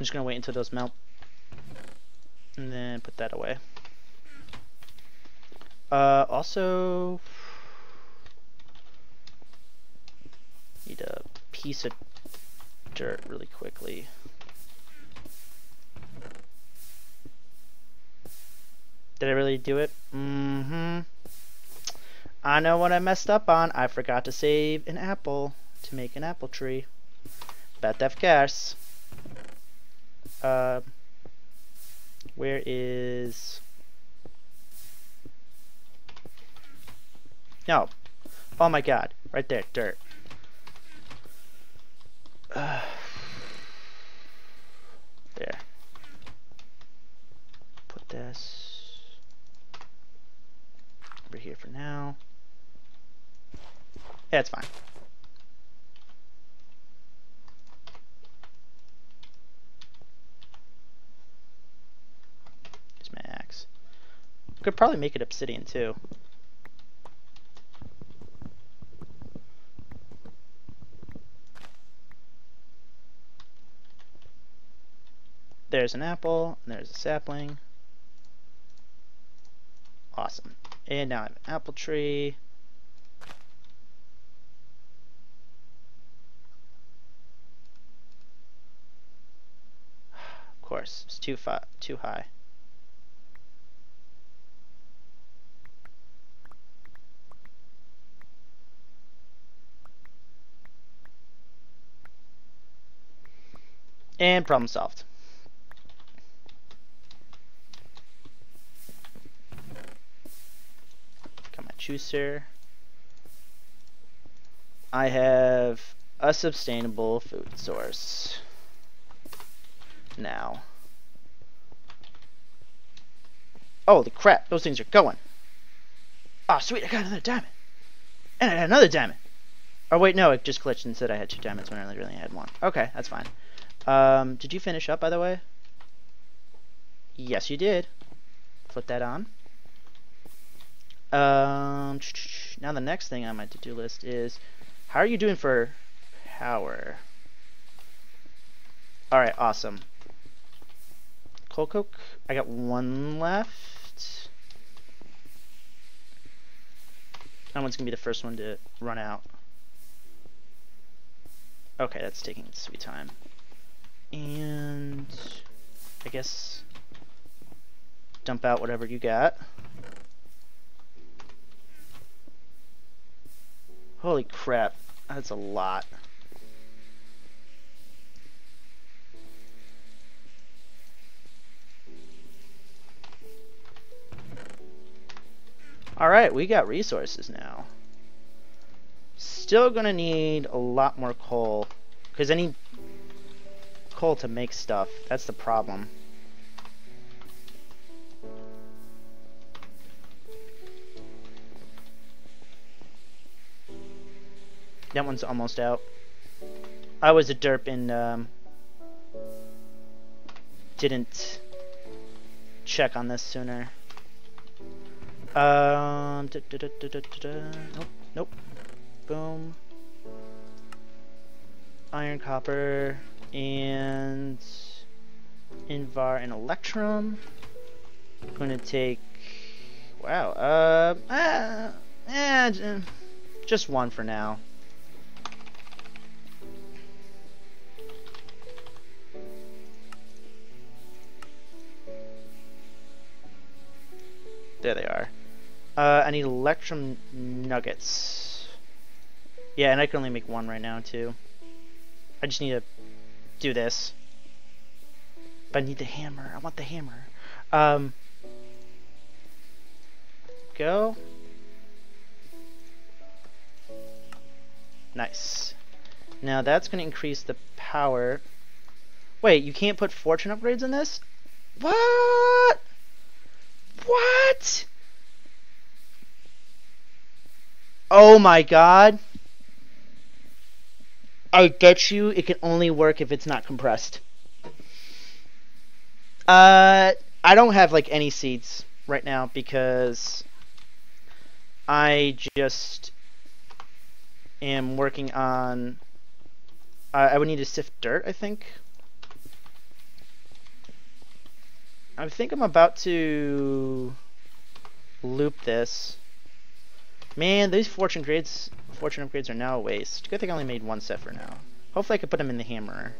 just gonna wait until those melt. And then put that away. Uh, also, need a piece of dirt really quickly. Did I really do it? Mm-hmm. I know what I messed up on. I forgot to save an apple to make an apple tree. Bet that cares. Uh, where is... No. Oh my god. Right there. Dirt. There. Put this over here for now. Yeah, it's fine. Could probably make it obsidian too. There's an apple, and there's a sapling. Awesome. And now I have an apple tree. Of course, it's too too high. And problem solved. Got my juicer. I have a sustainable food source now. Holy crap, those things are going. Oh, sweet, I got another diamond. And I got another diamond. Oh, wait, no, it just glitched and said I had two diamonds when I really had one. Okay, that's fine. Um, did you finish up, by the way? Yes, you did. Put that on. Um, now the next thing on my to-do list is, how are you doing for power? Alright, awesome. Coal coke, I got one left. That one's gonna be the first one to run out. Okay, that's taking sweet time. And I guess dump out whatever you got. Holy crap, that's a lot. Alright, we got resources now. Still gonna need a lot more coal. Because I need coal to make stuff. That's the problem. That one's almost out. I was a derp and um, didn't check on this sooner. Um, da, da, da, nope, nope. Boom. Iron, copper, and Invar and Electrum. I'm going to take, wow, uh, uh, eh, just one for now. There they are. Uh, I need Electrum Nuggets. Yeah, and I can only make one right now, too. I just need to do this. But I need the hammer. I want the hammer. Um, go. Nice. Now that's going to increase the power. Wait, you can't put fortune upgrades in this? What? What? Oh my god. I get you. It can only work if it's not compressed. Uh, I don't have like any seeds right now because I just am working on. Uh, I would need to sift dirt, I think. I think I'm about to loop this. Man, these fortune grades, fortune upgrades are now a waste. Good thing I only made one set for now. Hopefully I can put them in the hammer.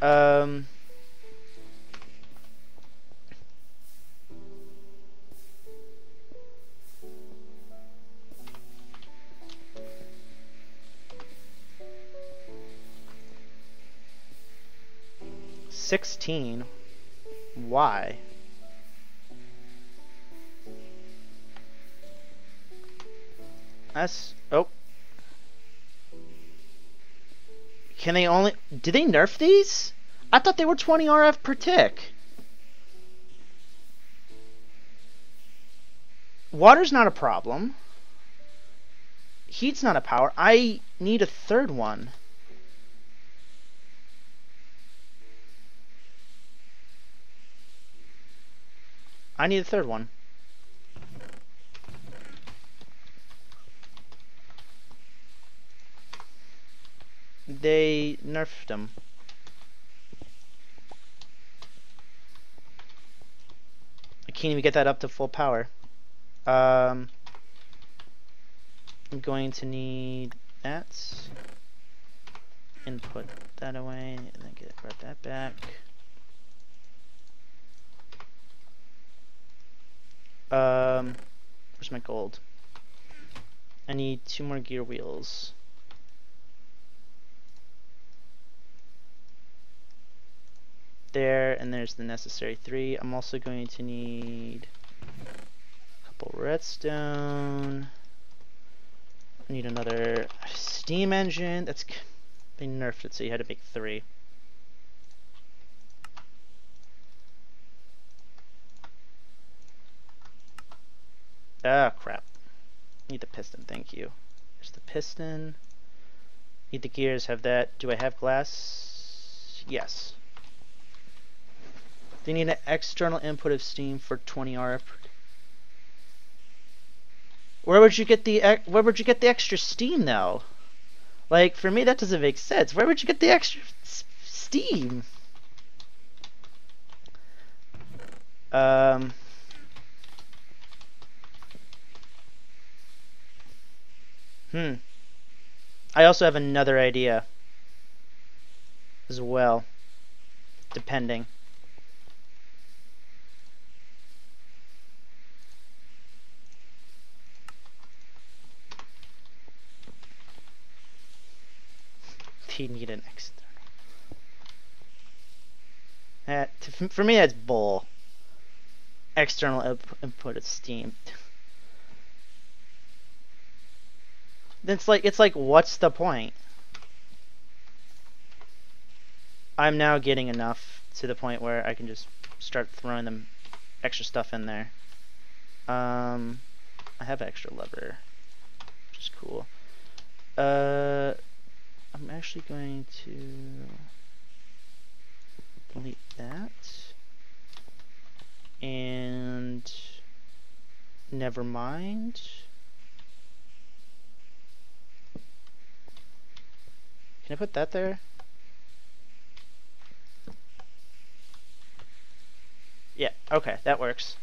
Um... Sixteen. Why? That's oh. Can they only did they nerf these? I thought they were 20 RF per tick. Water's not a problem. Heat's not a power. I need a third one. I need a third one. They nerfed them. I can't even get that up to full power. Um, I'm going to need that. Input that away, and then get that back. Um, where's my gold? I need two more gear wheels. There, and there's the necessary three. I'm also going to need a couple redstone. I need another steam engine. That's they nerfed it, so you had to make three. Ah, crap. Need the piston, thank you. There's the piston. Need the gears, have that. Do I have glass? Yes. They need an external input of steam for 20 RF. Where would you get the where would you get the extra steam though? Like for me that doesn't make sense. Where would you get the extra steam? Um Hmm. I also have another idea as well, depending. He need an external. That, for me, that's bull. External input of Steam. It's like it's like what's the point? I'm now getting enough to the point where I can just start throwing them extra stuff in there. Um, I have extra lever, which is cool. Uh, actually going to delete that and never mind. Can I put that there? Yeah, okay, that works.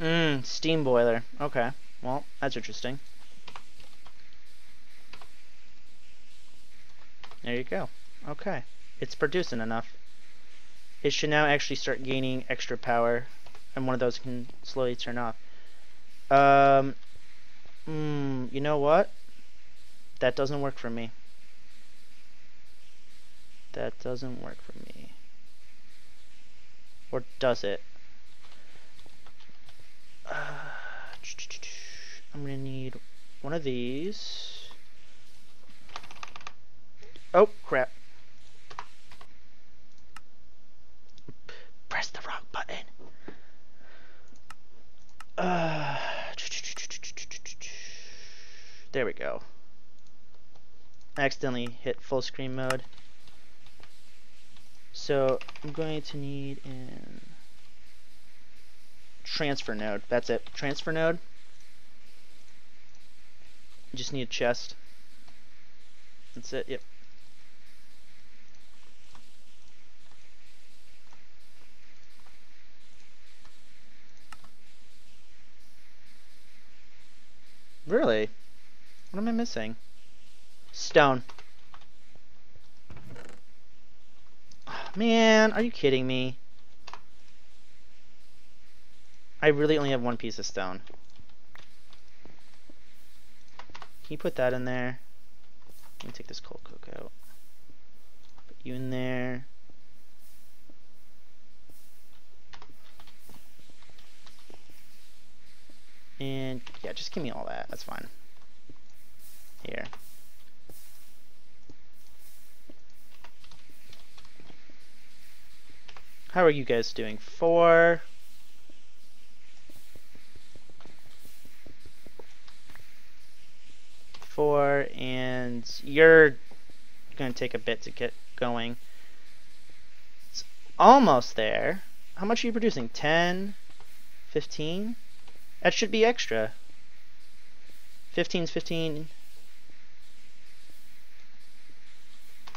Mmm, steam boiler. Okay, well, that's interesting. There you go. Okay, it's producing enough. It should now actually start gaining extra power, and one of those can slowly turn off. Um, mm, you know what? That doesn't work for me. That doesn't work for me. Or does it? Uh, I'm gonna need one of these. Oh, crap. Press the wrong button. Uh, there we go. I accidentally hit full screen mode. So I'm going to need an transfer node. That's it. Transfer node. Just need a chest. That's it, yep. Really? What am I missing? Stone. Oh, man, are you kidding me? I really only have one piece of stone. You put that in there? Let me take this coal coke out. Put you in there. And yeah, just give me all that. That's fine. Here. How are you guys doing? Four, you're gonna take a bit to get going. It's almost there. How much are you producing? 10? 15? That should be extra. 15's 15.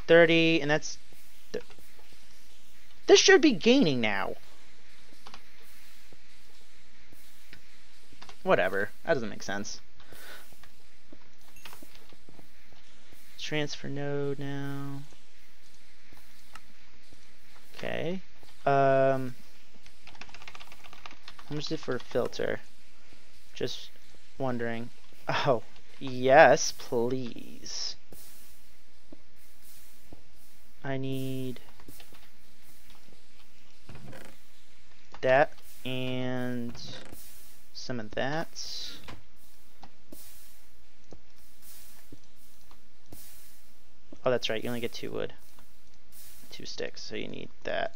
30, and that's... Th this should be gaining now. Whatever. That doesn't make sense. Transfer node now. Okay. Um, how much is it for a filter? Just wondering. Oh, yes, please. I need that and some of that. Oh, that's right, you only get two wood. Two sticks, so you need that.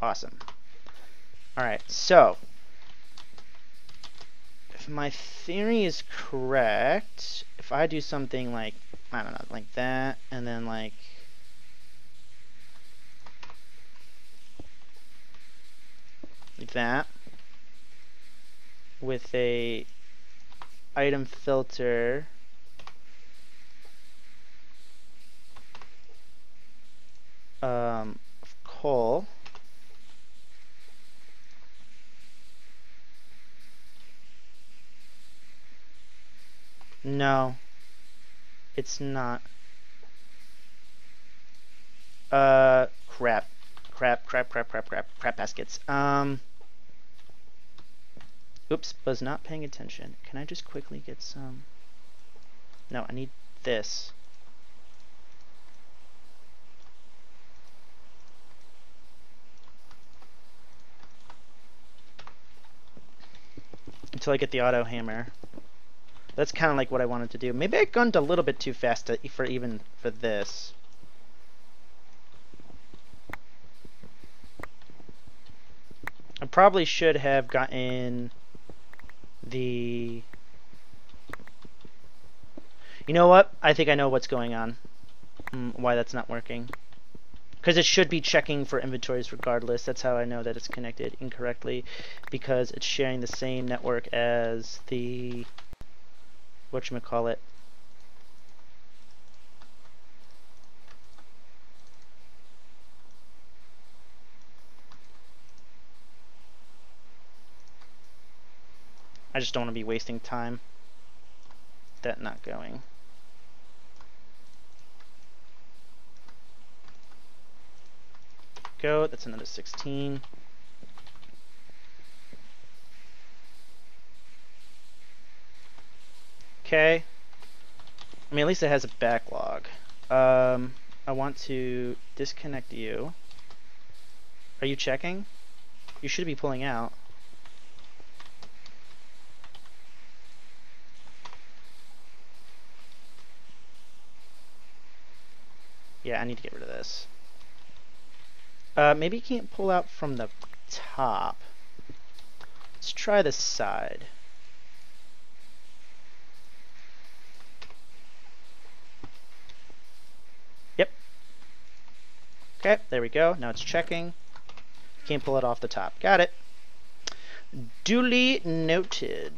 Awesome. Alright, so if my theory is correct, if I do something like, I don't know, like that, and then like like that with a item filter um, coal No. It's not. Uh, crap. Crap, crap, crap, crap, crap, crap baskets. Um, oops, was not paying attention. Can I just quickly get some? No, I need this. Until I get the auto hammer. That's kind of like what I wanted to do. Maybe I gunned a little bit too fast to, for even for this. I probably should have gotten the... You know what? I think I know what's going on. Mm, why that's not working. Because it should be checking for inventories regardless. That's how I know that it's connected incorrectly. Because it's sharing the same network as the whatchamacallit. I just don't want to be wasting time. That not going. Go, that's another 16. Okay. I mean, at least it has a backlog. Um, I want to disconnect you. Are you checking? You should be pulling out. Yeah, I need to get rid of this. Uh, maybe you can't pull out from the top. Let's try this side. Yep. Okay, there we go. Now it's checking. Can't pull it off the top. Got it. Duly noted.